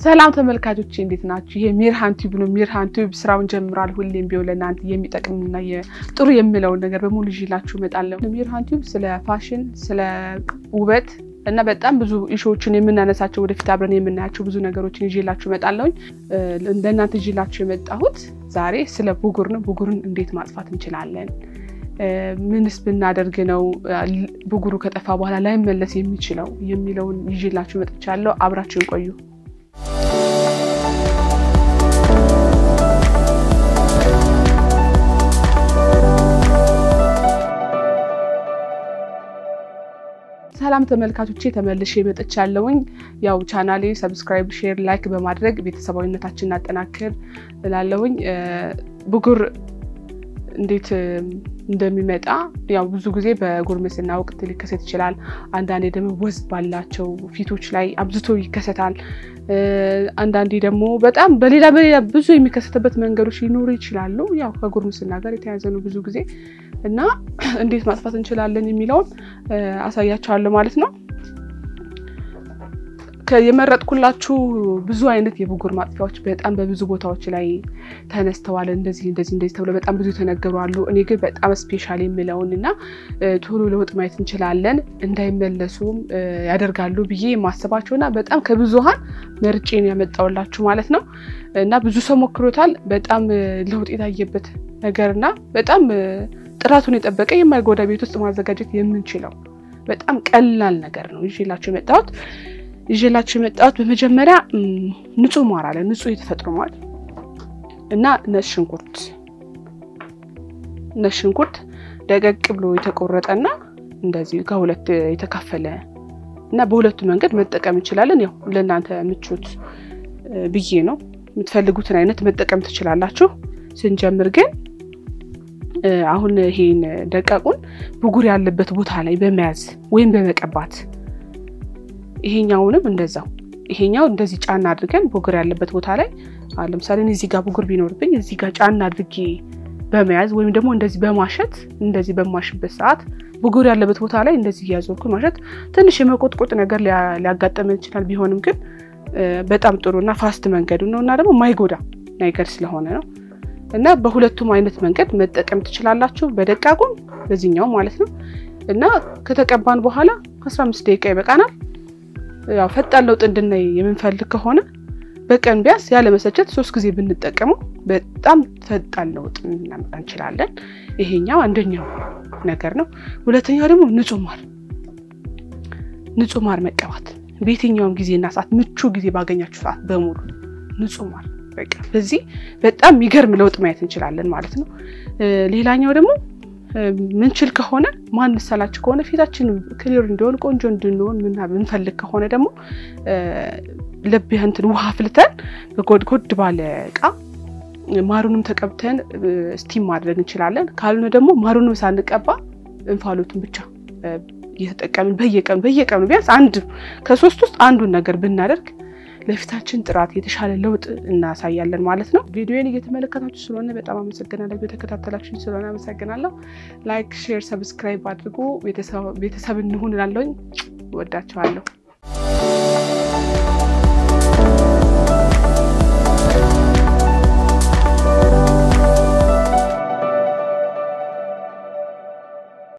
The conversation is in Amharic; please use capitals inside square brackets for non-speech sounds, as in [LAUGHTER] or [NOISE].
ሰላም ተመልካቾች እንዴት ናችሁ? ይሄ ሚርሃን ቲዩብ ነው። ሚርሃን ቲዩብ ስራውን ጀምሯል። ሁሌም ቢሆን ለእናንተ የሚጠቅምና ጥሩ የሚለውን ነገር በሙሉ ይዤላችሁ እመጣለሁ። ሚርሃን ቲዩብ ስለ ፋሽን፣ ስለ ውበት እና በጣም ብዙ issue ዎችን የምናነሳቸው ወደፊት አብረን የምናያቸው ብዙ ነገሮችን ይዤላችሁ እመጣለሁኝ። ለእናንተ ይዤላችሁ የመጣሁት ዛሬ ስለ ብጉር ነው። ብጉርን እንዴት ማጥፋት እንችላለን? ምንስ ብናደርግ ነው ብጉሩ ከጠፋ በኋላ ላይመለስ የሚችለው የሚለውን ይዤላችሁ መጥቻለሁ። አብራችሁን ቆዩ። ሰላም ተመልካቾቼ ተመልሼ መጥቻለሁኝ። ያው ቻናሌ subscribe፣ share፣ like በማድረግ ቤተሰባዊነታችን እናጠናክር እላለሁኝ። ብጉር እንዴት እንደሚመጣ ያው ብዙ ጊዜ በጉርምስና ወቅት ሊከሰት ይችላል። አንዳንዴ ደግሞ ወዝ ባላቸው ፊቶች ላይ አብዝቶ ይከሰታል። አንዳንዴ ደግሞ በጣም በሌላ በሌላ ብዙ የሚከሰትበት መንገዶች ሊኖሩ ይችላሉ። ያው ከጉርምስና ጋር የተያያዘ ነው ብዙ ጊዜ እና [CLEARS THROAT] እንዴት ማጥፋት እንችላለን የሚለውን አሳያቸዋለሁ ማለት ነው። የመረጥኩላችሁ ብዙ አይነት የብጉር ማጥፊያዎች በጣም በብዙ ቦታዎች ላይ ተነስተዋል። እንደዚህ እንደዚህ እንደዚህ ተብሎ በጣም ብዙ የተነገሩ አሉ። እኔ ግን በጣም special የሚለውን እና ቶሎ ለውጥ ማየት እንችላለን እንዳይመለሱም ያደርጋሉ ብዬ የማስባቸውና በጣም ከብዙሃን መርጬን ያመጣውላችሁ ማለት ነው እና ብዙ ሰው ሞክሮታል። በጣም ለውጥ የታየበት ነገር እና በጣም ጥራቱን የጠበቀ የማይጎዳ ቤት ውስጥ ማዘጋጀት የምንችለው በጣም ቀላል ነገር ነው ይዤላችሁ የመጣሁት ይዤላችሁ የመጣሁት በመጀመሪያ ንጹህ ማር አለ። ንጹህ የተፈጥሮ ማር እና ነጭ ሽንኩርት ነጭ ሽንኩርት ደቀቅ ብሎ የተቆረጠና እንደዚህ ከሁለት የተካፈለ እና በሁለቱ መንገድ መጠቀም እንችላለን። ያው ለእናንተ ምቾት ብዬ ነው። የምትፈልጉትን አይነት መጠቀም ትችላላችሁ። ስንጀምር ግን አሁን ይሄን ደቃቁን ብጉር ያለበት ቦታ ላይ በመያዝ ወይም በመቀባት ይሄኛውንም እንደዛው ይሄኛው እንደዚህ ጫና አድርገን ብጉር ያለበት ቦታ ላይ ለምሳሌ እዚህ ጋር ብጉር ቢኖርብኝ እዚህ ጋር ጫና አድርጌ በመያዝ ወይም ደግሞ እንደዚህ በማሸት እንደዚህ በማሽበት ሰዓት ብጉር ያለበት ቦታ ላይ እንደዚህ እያዞርኩ ማሸት ትንሽ የመቆጥቆጥ ነገር ሊያጋጠመን ይችላል። ቢሆንም ግን በጣም ጥሩ እና ፋስት መንገዱ ነው እና ደግሞ ማይጎዳ ነገር ስለሆነ ነው እና በሁለቱም አይነት መንገድ መጠቀም ትችላላችሁ። በደቃቁም በዚህኛው ማለት ነው እና ከተቀባን በኋላ 15 ደቂቃ ይበቃናል። ያው ፈጣን ለውጥ እንድናይ የምንፈልግ ከሆነ በቀን ቢያንስ ያለመሰቸት ሶስት ጊዜ ብንጠቀመው በጣም ፈጣን ለውጥ እናመጣ እንችላለን። ይሄኛው አንደኛው ነገር ነው። ሁለተኛው ደግሞ ንጹህ ማር ንጹህ ማር መቀባት በየትኛውም ጊዜና ሰዓት ምቹ ጊዜ ባገኛችሁ ሰዓት በሙሉ ንጹህ ማር በቃ በዚህ በጣም የሚገርም ለውጥ ማየት እንችላለን ማለት ነው። ሌላኛው ደግሞ ምንችል ከሆነ ማንሰላችሁ ከሆነ ፊታችን ክሊር እንዲሆን ቆንጆ እንድንሆን ምንፈልግ ከሆነ ደግሞ ልብ እንትን ውሃ ፍልተን ጎድጎድ ባለ እቃ ማሩንም ተቀብተን steam ማድረግ እንችላለን። ካልሆነ ደግሞ ማሩንም ሳንቀባ እንፋሎቱን ብቻ እየተጠቀምን በየቀኑ በየቀኑ ቢያንስ አንድ ከሶስት ውስጥ አንዱን ነገር ብናደርግ ለፊታችን ጥራት የተሻለ ለውጥ እናሳያለን ማለት ነው። ቪዲዮን እየተመለከታችሁ ስለሆነ በጣም አመሰግናለሁ። የተከታተላችሁ ስለሆነ አመሰግናለሁ። like፣ share፣ subscribe አድርጉ። ቤተሰብ እንሁን እላለሁኝ። ወዳችኋለሁ።